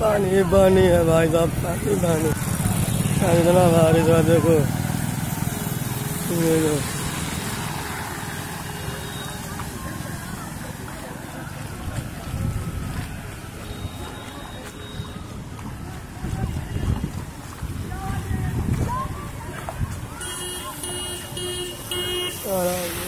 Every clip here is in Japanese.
पानी पानी है भाई साहब पानी पानी। इतना बारिश है देखो। देखो सारा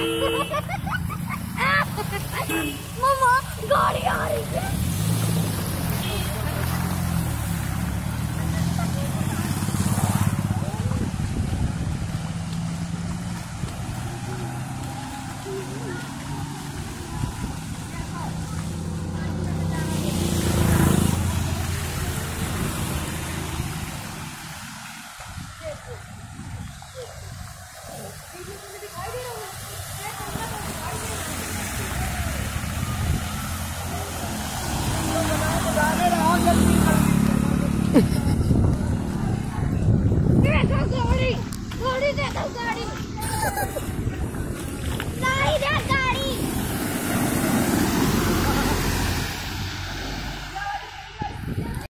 ママガリガリ帰れるんですこれでまかり